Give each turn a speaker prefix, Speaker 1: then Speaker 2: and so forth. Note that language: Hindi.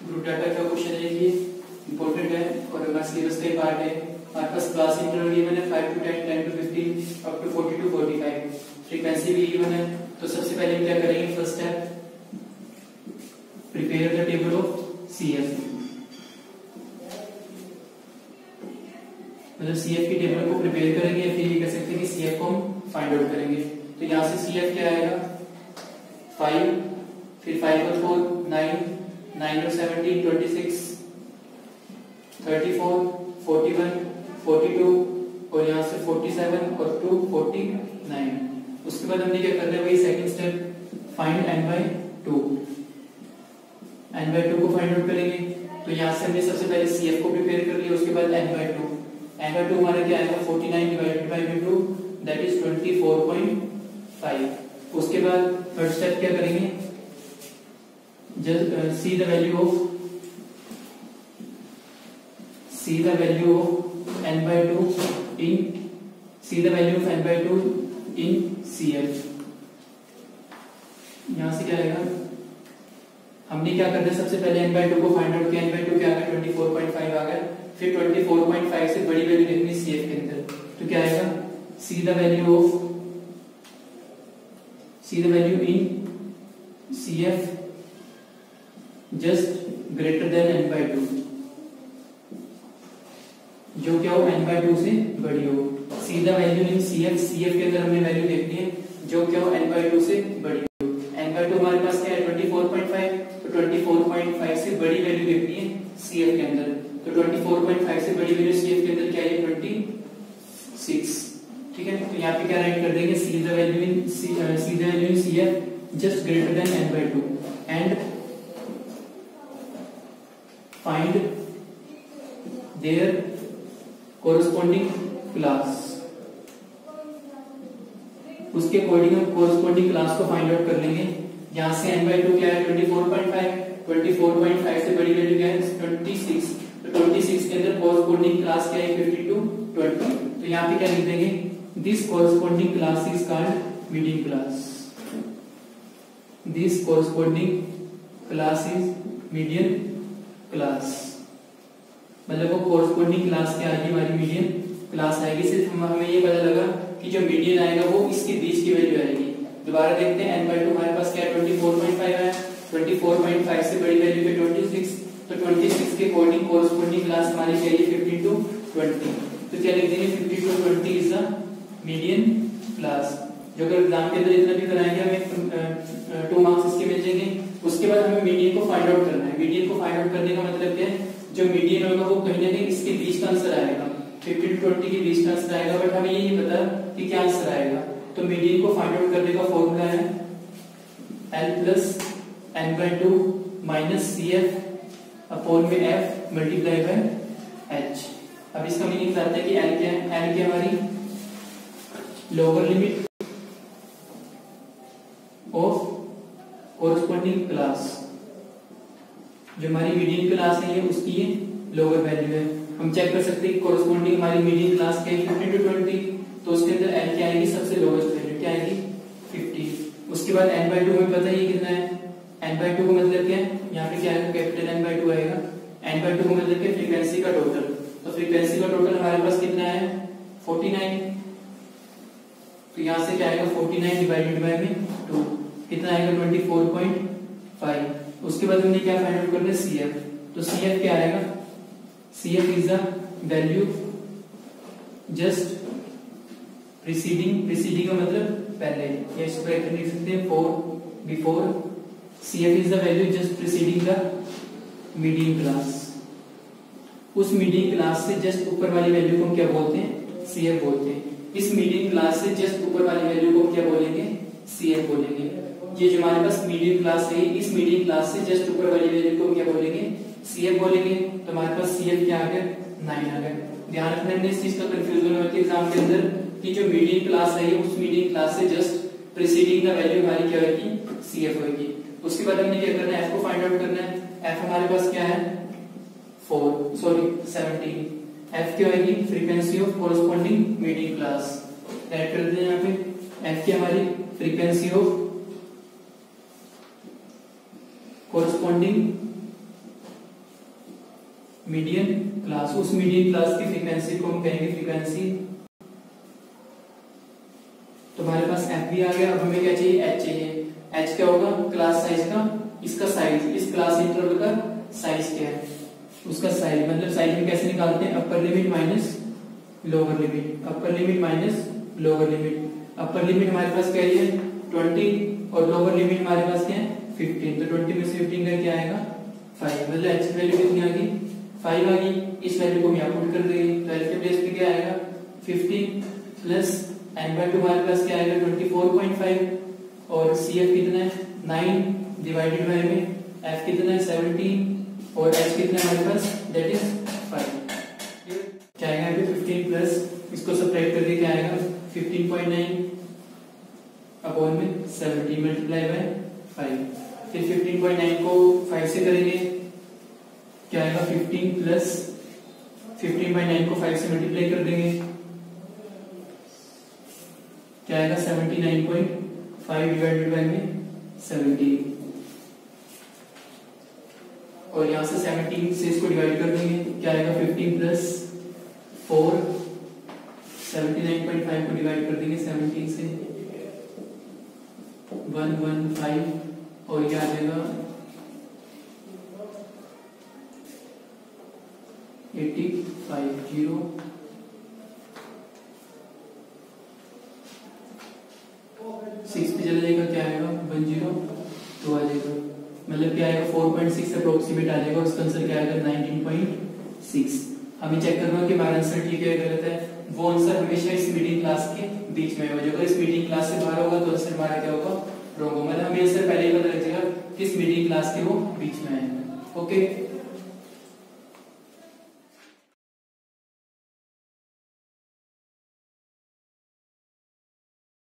Speaker 1: ग्रुप डाटा का क्वेश्चन है ये इंपॉर्टेंट है और हमारा सिलेबस का पार्ट है। हमारे पास क्लास इंटरवल गिवन है 5 to 10 10 to 15 up to 40 to 45 frequency भी गिवन है। तो सबसे पहले हम क्या करेंगे? First step prepare the table of CF मतलब सीएफ की टेबल को प्रिपेयर करेंगे या फिर ये कह सकते हैं कि सीएफ को हम फाइंड आउट करेंगे। तो यहाँ से सीएफ क्या आएगा? फाइव फिर फाइव और फोर नाइन नाइन और seventeen twenty six, thirty four, forty one, forty two, और यहाँ से फोर्टी सेवन और टू फोर्टी नाइन। उसके बाद हमने क्या करना है वही second step find N by two N by two को फाइंड आउट करेंगे। तो यहाँ से हमने सबसे पहले सी एफ़ को प्रिपेयर कर लिया, उसके बाद N by two N by two हमारा क्या आएगा? Forty nine divided by two that is twenty four point five उसके बाद थर्ड स्टेप क्या करेंगे? Just uh, see the value of see the value of n by 2 in see the value of n by 2 in CF यहाँ से क्या आएगा हमने क्या करना सबसे पहले n by 2 को फाइंड आउट किया n by 2 क्या आ गया 24.5 आ गया फिर 24.5 से बड़ी वैल्यू देखनी CF के अंदर तो क्या आएगा see the value of see the value in CF just greater than N by two जो क्या हो एन बाई टू से बड़ी हो। सीधा value in C F C F के अंदर हमें वैल्यू देखनी है, जो क्या हो एन बाई टू से बड़ी हो। एन बाई टू हमारे पास क्या है? ट्वेंटी फोर पॉइंट फाइव तो ट्वेंटी फोर पॉइंट फाइव से बड़ी वैल्यू देखनी है सी एफ़ के अंदर। तो ट्वेंटी फोर पॉइंट फाइव से बड़ी वैल्यू सी एफ़ के अंदर क्या है? ट्वेंटी सिक्स ठीक है? तो यहाँ पे क्या राइट कर देंगे? See the value in see the value in C F just greater than N by two find their corresponding class. उसके अकॉर्डिंग हम कोरस्पॉन्डिंग क्लास को फाइंड आउट कर लेंगे। यहाँ से n बाई टू क्या है? 24.5 24.5 से बड़ी वैल्यू क्या है? 26 तो 26 के अंदर कोरस्पॉन्डिंग क्लास क्या है? 52 20 तो यहाँ पे क्या लिख देंगे? This corresponding class is called medium class this corresponding class is medium class मतलब वो कोरस्पोंडिंग क्लास क्या आएगी हमारी मीडियन क्लास आएगी। सिर्फ़ हम ये पता लगा कि जो मीडियन आएगा वो इसके बीच की वैल्यू आएगी। दोबारा देखते हैं एन बाई टू हमारे पास क्या ट्वेंटी फोर पॉइंट फाइव है। ट्वेंटी फोर पॉइंट फाइव से बड़ी वैल्यू पे ट्वेंटी सिक्स तो ट्वेंटी सिक्स के अकॉर्डिंग कोरस्पोंडिंग क्लास हमारी है? फिफ्टी टू ट्वेंटी तो क्या लिख देंगे? Fifty to twenty is the median class जो अगर एग्ज़ाम के अंदर इतना भी कराएँगे, हमें टू मार्क्स इसके मिल जाएँगे। उसके बाद हमें मीडियन को फाइंड आउट करना है। को फाइंड आउट करने का मतलब क्या है? जो मीडियन होगा वो कहीं ना कहीं इसके बीच का आंसर आएगा। 50 टू 20 के बीच का आंसर आएगा बट हमें ये नहीं पता कि क्या आंसर आएगा। तो मीडियन को फाइंड आउट करने का फॉर्मूला है l plus N by two minus C F upon में एफ़ मल्टीप्लाई बाय एच अब इसका मीनिंग बताते हैं कि एल क्या है? एल क्या हमारी? Lower limit of corresponding class जो हमारी मीडियम क्लास है, ये उसकी ये लोअर वैल्यू है। हम चेक कर सकते हैं कि कोरस्पोंडिंग हमारी मीडियम क्लास क्या है फिफ्टी टू ट्वेंटी तो उसके अंदर एल क्या आएगी? सबसे लोवेस्ट वैल्यू क्या आएगी? फिफ्टी उसके बाद एन बाई टू हमें पता है कितना है? एन बाई टू का मतलब क्या है? यहाँ पे क्या आएगा? कैपिटल एन बाई टू आएगा। एन बाई टू का मतलब क्या फ्रीक्वेंसी का टोटल तो फ्रीक्वेंसी का टोटल हमारे पास कितना है? फोर्टी नाइन तो यहाँ से क्या आएगा? फोर्टी नाइन डिवाइडेड बाई में टू कितना आएगा? ट्वेंटी फोर पॉइंट फाइव उसके बाद हमने क्या फाइंड आउट करना है? सी एफ़ तो सी एफ़ क्या आएगा? C F is the value just preceding preceding का मतलब पहले। या इस ब्रैकेट लिख सकते हैं for before C F is the value just preceding the medium class उस मीडियम क्लास से जस्ट ऊपर वाली वैल्यू को हम क्या बोलते हैं? सी एफ़ बोलते हैं। इस मीडियम क्लास से जस्ट ऊपर वाली वैल्यू को हम क्या बोलेंगे? सी एफ़ बोलेंगे। ये जो हमारे पास मीडियम क्लास है, इस मीडियम क्लास से जस्ट ऊपर वाली वैल्यू को क्या बोलेंगे? सी एफ़ बोलेंगे। तो हमारे पास सी एफ़ क्या आ गया? नाइन आ गया। ध्यान रखना है इस चीज़ का कंफ्यूजन होती है एग्ज़ाम के अंदर कि जो मीडियम क्लास है, उस मीडियम क्लास से जस्ट प्रीसीडिंग का वैल्यू हमारी क्या होगी? सी एफ़ होगी। उसके बाद हमने क्या करना है? एफ़ को फाइंड आउट करना है। एफ़ हमारे पास क्या है? फोर सॉरी सेवनटीन एफ़ क्या होगी? Frequency of corresponding medium class add कर दें यहाँ पे। एफ़ की हमारी? Frequency of corresponding median class उस मीडियन क्लास की फ्रीक्वेंसी को हम कहेंगे फ्रीक्वेंसी तो हमारे पास एफ़ भी आ गया, अब हमें क्या चाहिए? एच चाहिए। एच क्या होगा? क्लास साइज़ का। इसका साइज़ इस क्लास इंटरवल का साइज़ क्या है? उसका साइज़ मतलब साइज़ में कैसे निकालते हैं? Upper limit minus lower limit upper limit minus lower limit upper limit हमारे पास क्या है? ट्वेंटी और लोअर लिमिट हमारे पास क्या है? फिफ्टीन तो ट्वेंटी में से फिफ्टीन का क्या आएगा? फाइव मतलब एच की वैल्यू कितनी आ गई? फाइव आ गई. इस वैल्यू को हम यहाँ पुट कर देंगे तो एच के प्लेस पे क्या आएगा? Fifteen plus N by two हमारे पास क्या आएगा? ट्वेंटी फोर पॉइंट फाइव और सी एफ़ कितना है? नाइन डिवाइडेड बाय में एफ़ कितना है? सेवनटीन और एच कितना हमारे पास? दैट इज़ फाइव क्या आएगा अभी फिफ्टीन प्लस इसको सब्ट्रैक्ट करके क्या आएगा? फिफ्टीन पॉइंट नाइन अपॉन में सेवनटीन मल्टीप्लाई बाय फाइव फिर फिफ्टीन पॉइंट नाइन को फाइव से करेंगे, क्या आएगा fifteen plus fifteen point nine को फाइव से मल्टीप्लाई कर देंगे। क्या आएगा seventy nine point five divided by में सेवेंटीन और यहाँ से सेवनटीन से इसको डिवाइड कर देंगे, क्या आएगा fifteen plus four seventy nine point five को डिवाइड कर देंगे सेवनटीन से वन वन फाइव और क्या आ जाएगा सिक्स पे चला जाएगा, क्या आएगा? वन ज़ीरो टू आ जाएगा। मतलब क्या आएगा? फोर पॉइंट सिक्स अप्रोक्सीमेट आ जाएगा उसका आंसर क्या आएगा? नाइनटीन पॉइंट सिक्स हमें चेक करना कि हमारा आंसर ठीक है गलत है। वो आंसर हमेशा इस मीटिंग क्लास के बीच में होगा अगर इस मीटिंग क्लास से बाहर होगा तो आंसर हमारा क्या होगा? रॉन्ग होगा मतलब हमें आंसर पहले ही पता लग जाएगा किस मीटिंग क्लास के वो बीच में है। ओके